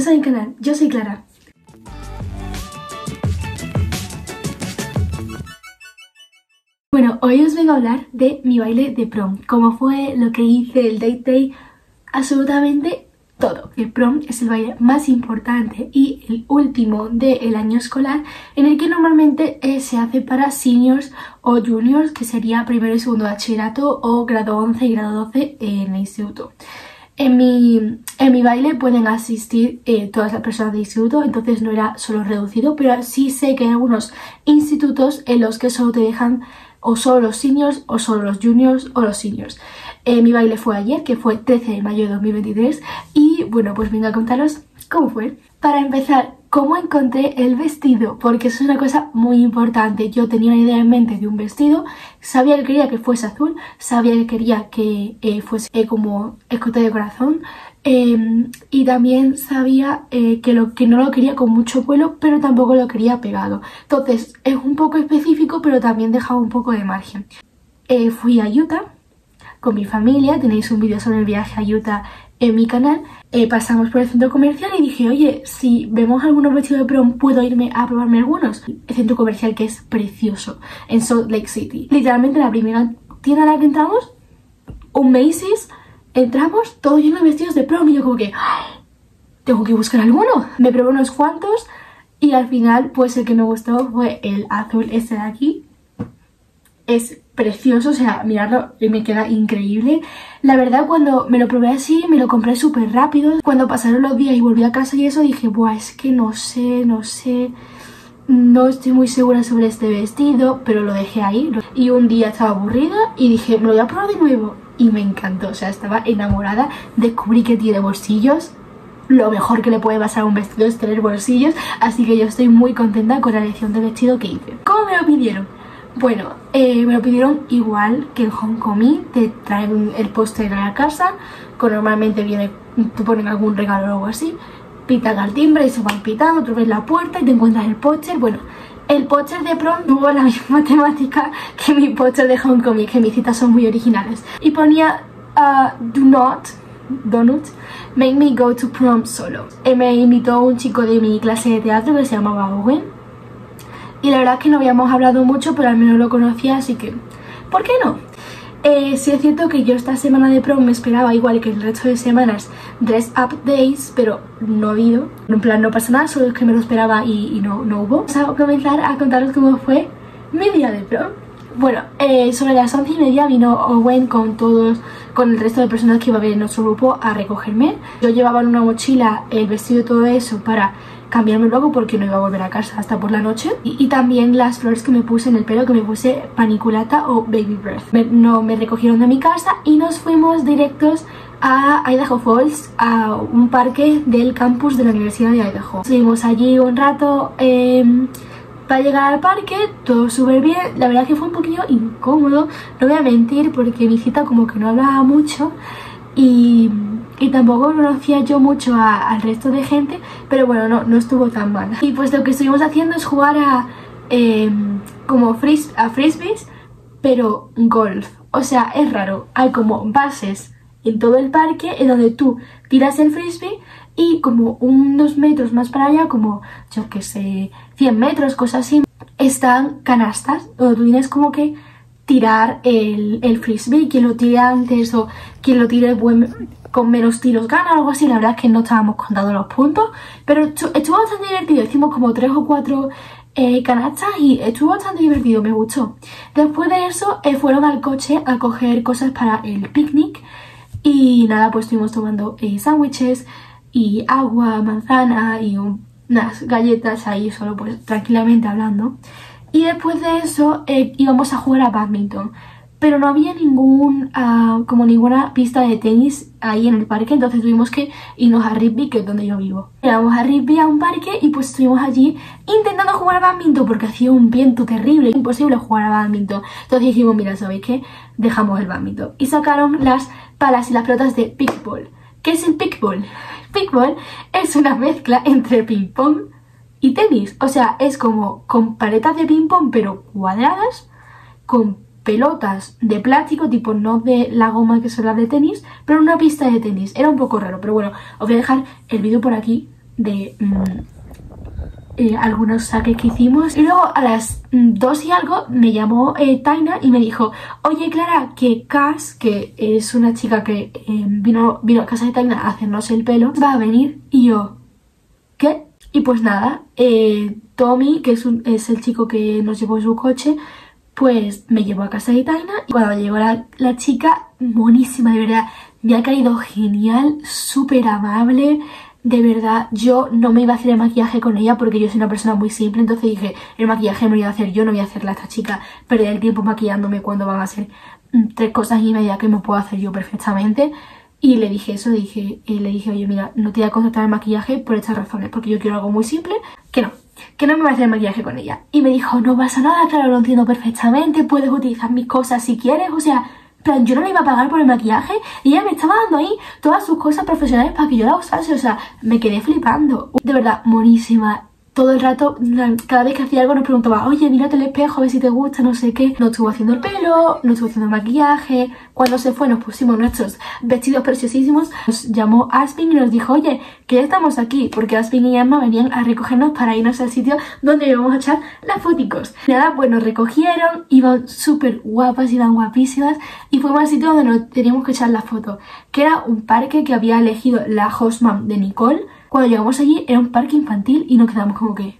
bienvenidos a mi canal, yo soy Clara. Bueno, hoy os vengo a hablar de mi baile de prom, cómo fue, lo que hice, el date day, absolutamente todo. El prom es el baile más importante y el último del año escolar en el que normalmente eh, se hace para seniors o juniors, que sería primero y segundo bachillerato o grado 11 y grado 12 en el instituto. En mi, en mi baile pueden asistir eh, todas las personas de instituto, entonces no era solo reducido, pero sí sé que hay algunos institutos en los que solo te dejan o solo los seniors o solo los juniors o los seniors. Eh, mi baile fue ayer, que fue 13 de mayo de 2023 y bueno, pues vengo a contaros cómo fue. Para empezar, cómo encontré el vestido, porque eso es una cosa muy importante. Yo tenía una idea en mente de un vestido, sabía que quería que fuese azul, sabía que quería que eh, fuese eh, como escote de corazón em, y también sabía eh, que, lo, que no lo quería con mucho vuelo, pero tampoco lo quería pegado. Entonces es un poco específico, pero también dejaba un poco de margen. fui a Utah con mi familia, tenéis un vídeo sobre el viaje a Utah en mi canal, eh, pasamos por el centro comercial y dije, oye, si vemos algunos vestidos de prom, ¿puedo irme a probarme algunos? El centro comercial que es precioso, en Salt Lake City. Literalmente la primera tienda a la que entramos, un Macy's, entramos todo lleno de vestidos de prom y yo como que, tengo que buscar alguno. Me probé unos cuantos y al final pues el que me gustó fue el azul este de aquí. Es precioso, o sea, mirarlo me queda increíble. La verdad, cuando me lo probé así, me lo compré súper rápido. Cuando pasaron los días y volví a casa y eso, dije, buah, es que no sé, no sé... No estoy muy segura sobre este vestido, pero lo dejé ahí. Y un día estaba aburrida y dije, me lo voy a probar de nuevo. Y me encantó, o sea, estaba enamorada. Descubrí que tiene bolsillos. Lo mejor que le puede pasar a un vestido es tener bolsillos. Así que yo estoy muy contenta con la elección de vestido que hice. ¿Cómo me lo pidieron? Bueno, eh, me lo pidieron igual que en Homecoming, te traen el póster a la casa, que normalmente viene, te ponen algún regalo o algo así, pitan al timbre y se van pitando, tú ves la puerta y te encuentras el póster, bueno, el póster de prom tuvo la misma temática que mi póster de Homecoming, que mis citas son muy originales, y ponía uh, do not, donut, make me go to prom solo. Eh, me invitó un chico de mi clase de teatro que se llamaba Owen, y la verdad es que no habíamos hablado mucho, pero al menos lo conocía, así que ¿por qué no? Eh, sí es cierto que yo esta semana de prom me esperaba igual que el resto de semanas dress up days, pero no ha habido. En plan no pasa nada, solo es que me lo esperaba y, no, no hubo. Vamos a comenzar a contaros cómo fue mi día de prom. Bueno, eh, sobre las once y media vino Owen con todos, con el resto de personas que iba a ver en nuestro grupo a recogerme. Yo llevaba una mochila el vestido y todo eso para cambiarme luego porque no iba a volver a casa hasta por la noche. Y, también las flores que me puse en el pelo, que me puse paniculata o baby breath. no, me recogieron de mi casa y nos fuimos directos a Idaho Falls, a un parque del campus de la Universidad de Idaho. Estuvimos allí un rato eh, para llegar al parque, todo súper bien. La verdad es que fue un poquillo incómodo, no voy a mentir, porque mi cita como que no hablaba mucho y y tampoco conocía yo mucho al resto de gente, pero bueno, no, no estuvo tan mal. Y pues lo que estuvimos haciendo es jugar a em, como fris a frisbees, pero golf. O sea, es raro, hay como bases en todo el parque en donde tú tiras el frisbee como unos metros más para allá, como yo que sé, 100 metros, cosas así, están canastas donde tú tienes como que tirar el, el frisbee, quien lo tire antes o quien lo tire con menos tiros gana o algo así. La verdad es que no estábamos contando los puntos, pero estuvo bastante divertido. Hicimos como tres o cuatro eh, canastas y estuvo bastante divertido, me gustó. Después de eso eh, fueron al coche a coger cosas para el picnic y nada, pues estuvimos tomando eh, sándwiches y agua, manzana y unas galletas ahí solo pues tranquilamente hablando. Y después de eso íbamos a jugar a badminton pero no había ningún, uh, como ninguna pista de tenis ahí en el parque, entonces tuvimos que irnos a Rigby, que es donde yo vivo. Llegamos a Rigby a un parque y pues estuvimos allí intentando jugar a badminton porque hacía un viento terrible, imposible jugar a badminton. Entonces dijimos, mira, ¿sabéis qué? Dejamos el badminton. Y sacaron las palas y las pelotas de pickball. ¿Qué es el pickball? Pickball es una mezcla entre ping pong y tenis. O sea, es como con paletas de ping pong pero cuadradas, con pelotas de plástico, tipo no de la goma que son las de tenis, pero una pista de tenis. Era un poco raro, pero bueno, os voy a dejar el vídeo por aquí de mm, eh, algunos saques que hicimos. Y luego a las 2 y algo me llamó eh, Taina y me dijo, oye Clara, que Cass, que es una chica que eh, vino, vino a casa de Taina a hacernos el pelo, va a venir. Y yo, ¿qué? Y pues nada, Tommy, que es, es el chico que nos llevó en su coche, pues me llevó a casa de Taina y cuando llegó la, la chica, buenísima, de verdad, me ha caído genial, súper amable, de verdad, yo no me iba a hacer el maquillaje con ella porque yo soy una persona muy simple, entonces dije, el maquillaje me lo iba a hacer yo, no voy a hacerle a esta chica perder el tiempo maquillándome cuando van a ser mm, tres cosas y media que me puedo hacer yo perfectamente. Y le dije eso, dije, y le dije, oye, mira, no te voy a contratar el maquillaje por estas razones, porque yo quiero algo muy simple, que no, que no me voy a hacer el maquillaje con ella. Y me dijo, no pasa nada, claro, lo entiendo perfectamente, puedes utilizar mis cosas si quieres, o sea, pero yo no le iba a pagar por el maquillaje y ella me estaba dando ahí todas sus cosas profesionales para que yo la usase. O sea, me quedé flipando. De verdad, monísima todo el rato, cada vez que hacía algo nos preguntaba, oye, mírate el espejo, a ver si te gusta, no sé qué. Nos estuvo haciendo el pelo, nos estuvo haciendo el maquillaje. Cuando se fue nos pusimos nuestros vestidos preciosísimos. Nos llamó Aspin y nos dijo, oye, que ya estamos aquí, porque Aspin y Emma venían a recogernos para irnos al sitio donde íbamos a echar las foticos. Nada, pues nos recogieron, iban súper guapas, iban guapísimas y fuimos al sitio donde nos teníamos que echar la foto, que era un parque que había elegido la hostman de Nicole cuando llegamos allí era un parque infantil y nos quedamos como que...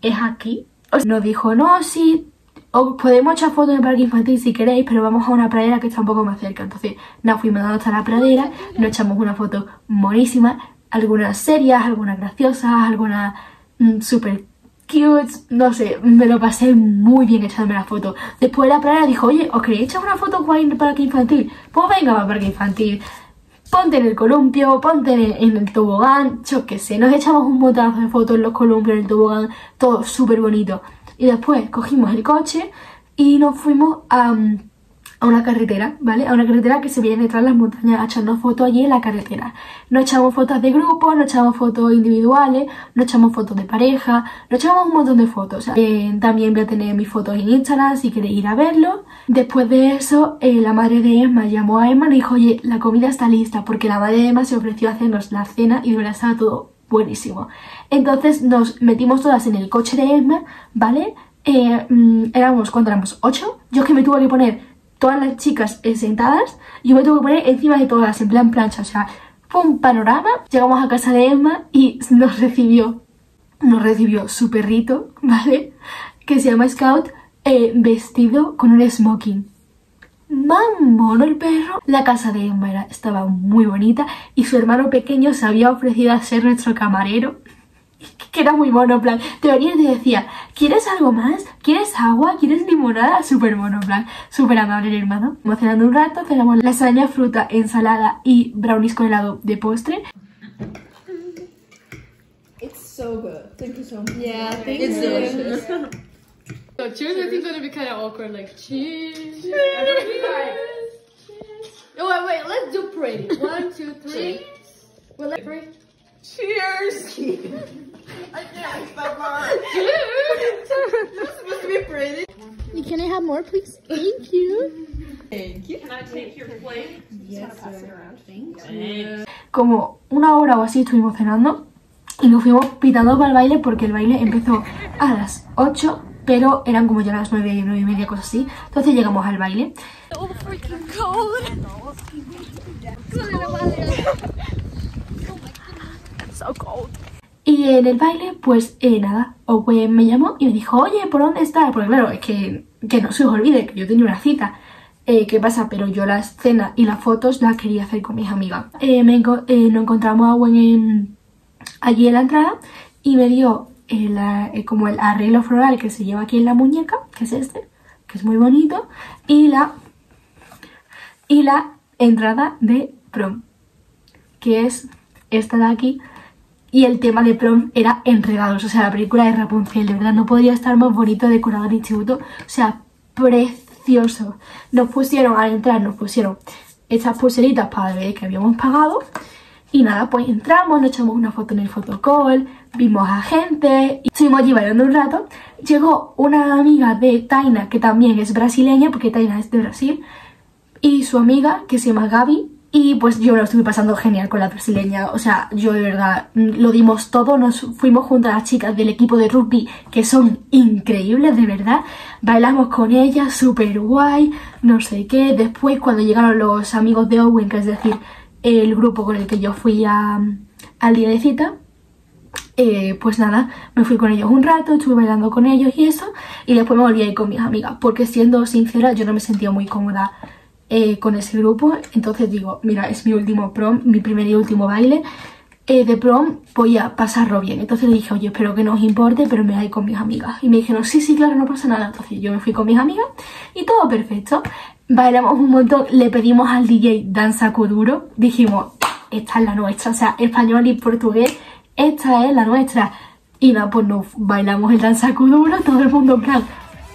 ¿Es aquí? nos dijo, no, sí, os podemos echar fotos en el parque infantil si queréis, pero vamos a una pradera que está un poco más cerca. Entonces nos fuimos hasta la pradera, nos echamos una foto monísima, algunas serias, algunas graciosas, algunas mm, súper cute, no sé, me lo pasé muy bien echándome la foto. Después de la pradera dijo, oye, ¿os queréis echar una foto guay en el parque infantil? Pues venga al parque infantil ponte en el columpio, ponte en el tobogán, yo qué sé, nos echamos un montazo de fotos en los columpios, en el tobogán, todo súper bonito. Y después cogimos el coche y nos fuimos a a una carretera, ¿vale? A una carretera que se viene detrás de las montañas echando fotos allí en la carretera. No echamos fotos de grupo, no echamos fotos individuales, no echamos fotos de pareja, no echamos un montón de fotos. Eh, también voy a tener mis fotos en Instagram si queréis ir a verlo. Después de eso, eh, la madre de Emma llamó a Emma y dijo, oye, la comida está lista, porque la madre de Emma se ofreció a hacernos la cena y verdad estaba todo buenísimo. Entonces nos metimos todas en el coche de Emma, ¿vale? Eh, mm, éramos, ¿cuánto éramos? ¿Ocho? Yo es que me tuve que poner todas las chicas sentadas y yo me tuve que poner encima de todas, en plan plancha, o sea, fue un panorama. Llegamos a casa de Emma y nos recibió, nos recibió su perrito, ¿vale? Que se llama Scout, eh, vestido con un smoking. Mamón el perro. La casa de Emma estaba muy bonita y su hermano pequeño se había ofrecido a ser nuestro camarero que era muy mono, plan, te venía y te decía, ¿quieres algo más? ¿Quieres agua? ¿Quieres limonada? Súper mono, plan, súper amable el hermano. Emocionando un rato, tenemos lasaña, fruta, ensalada y brownies con helado de postre. It's so good. Thank you so much. Yeah, thank it's you. delicious. so cheers, I think it's gonna be kind of awkward, like cheers. Cheers. cheers. Oh, wait, wait, let's do pretty. One, two, three. Cheers. Well, let's three. Cheers. I can't expect more. This supposed to be pretty. Can I have more, please? Thank you. Thank you. Can I take your plate? Yes, pass it around. Thank you. Como una hora o así estuvimos cenando y nos fuimos pitando para el baile porque el baile empezó a las 8 pero eran como ya las 9 y 9 y media, cosas así. Entonces llegamos al baile. Y en el baile, pues eh, nada, Owen me llamó y me dijo, oye, ¿por dónde estás? Porque claro, es que, que no se os olvide que yo tenía una cita. Eh, ¿Qué pasa? Pero yo la escena y las fotos las quería hacer con mis amigas. Eh, me nos encontramos a Owen allí en la entrada y me dio el, como el arreglo floral que se lleva aquí en la muñeca, que es este, que es muy bonito, y la, y la entrada de prom, que es esta de aquí, y el tema de prom era Enredados, o sea, la película de Rapunzel, de verdad no podría estar más bonito decorado el instituto, o sea, precioso. Nos pusieron, al entrar, nos pusieron estas pulseritas para ver que habíamos pagado Y nada, pues entramos, nos echamos una foto en el fotocall, vimos a gente, y estuvimos allí bailando un rato. Llegó una amiga de Taina, que también es brasileña, porque Taina es de Brasil, y su amiga, que se llama Gaby, y pues yo me lo estuve pasando genial con la brasileña, o sea, yo de verdad mm, lo dimos todo, nos fuimos junto a las chicas del equipo de rugby que son increíbles, de verdad, bailamos con ellas, súper guay, no sé qué, después cuando llegaron los amigos de Owen, que es decir, el grupo con el que yo fui al día de cita, eh, pues nada, me fui con ellos un rato, estuve bailando con ellos y eso, y después me volví a ir con mis amigas, porque siendo sincera yo no me sentía muy cómoda eh, con ese grupo. Entonces digo, mira, es mi último prom, mi primer y último baile eh, de prom, voy a pasarlo bien. Entonces le dije, oye, espero que no os importe, pero me voy con mis amigas. Y me dijeron, sí, sí, claro, no pasa nada. Entonces yo me fui con mis amigas y todo perfecto. Bailamos un montón, le pedimos al DJ Danza Kuduro, dijimos, esta es la nuestra, o sea, español y portugués, esta es la nuestra. Y nada, pues nos bailamos el Danza Kuduro, todo el mundo en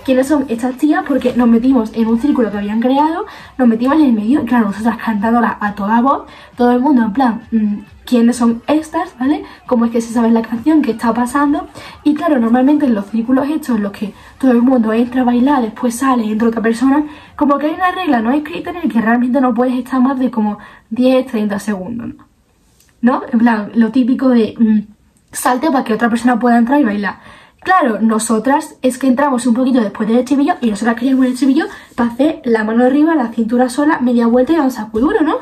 quiénes son estas tías porque nos metimos en un círculo que habían creado, nos metimos en el medio, claro, nosotras cantándola a toda voz, todo el mundo en plan, mm, quiénes son estas, ¿vale? Cómo es que se sabe la canción, qué está pasando. Y claro, normalmente en los círculos estos en los que todo el mundo entra a bailar, después sale, entra otra persona, como que hay una regla no escrita en el que realmente no puedes estar más de como 10, 30 segundos, ¿no? En plan, lo típico de mm, salte para que otra persona pueda entrar y bailar. Claro, nosotras es que entramos un poquito después del estribillo y nosotras queríamos el estribillo para hacer la mano arriba, la cintura sola, media vuelta y vamos a duro, ¿no?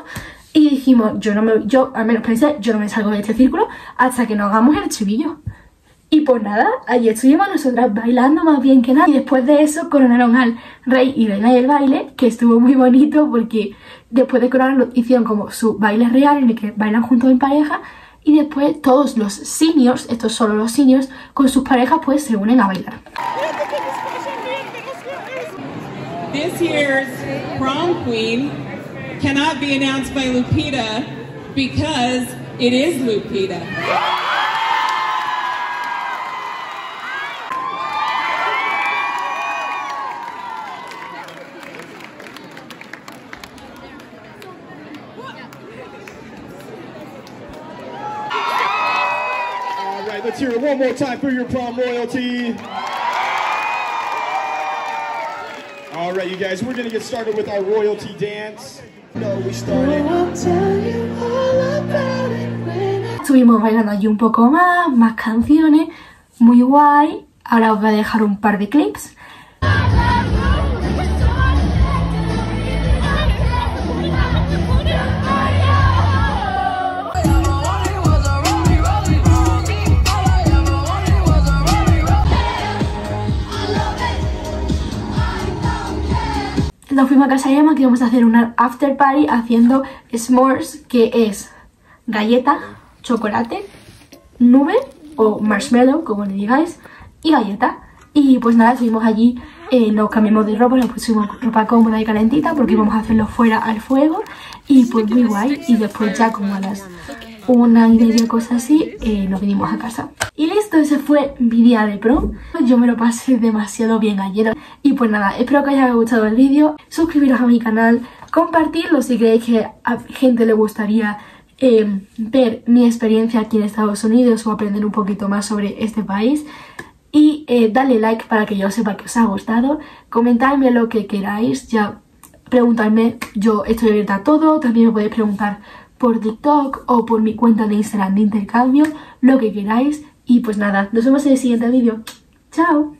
Y dijimos, yo no me, yo al menos pensé, yo no me salgo de este círculo hasta que no hagamos el estribillo. Y pues nada, allí estuvimos nosotras bailando más bien que nada. Y después de eso coronaron al rey y reina del baile, que estuvo muy bonito porque después de coronarlo hicieron como su baile real en el que bailan juntos en pareja y después todos los seniors, estos solo los seniors, con sus parejas pues se unen a bailar. This year's prom queen cannot be announced by Lupita because it is Lupita. Let's hear it one more time for your prom royalty. All right, you guys, we're gonna get started with our royalty dance. No, we started. Estuvimos bailando allí un poco más, más canciones, muy guay. Ahora os voy a dejar un par de clips. Nos fuimos a casa de Emma que íbamos a hacer una after party haciendo s'mores, que es galleta, chocolate, nube o marshmallow, como le digáis, y galleta. Y pues nada, estuvimos allí, eh, nos cambiamos de ropa, nos pusimos ropa cómoda y calentita porque íbamos a hacerlo fuera al fuego y pues muy guay. Y después ya como a las una y media cosa así, eh, nos vinimos a casa. Y listo, ese fue mi día de prom. Yo me lo pasé demasiado bien ayer. Y pues nada, espero que os haya gustado el vídeo. Suscribiros a mi canal, compartirlo si creéis que a gente le gustaría eh, ver mi experiencia aquí en Estados Unidos o aprender un poquito más sobre este país. Y eh, like para que yo sepa que os ha gustado. Comentadme lo que queráis, ya preguntarme, yo estoy abierta a todo. También me podéis preguntar por TikTok o por mi cuenta de Instagram de intercambio, lo que queráis. Y pues nada, nos vemos en el siguiente vídeo. ¡Chao!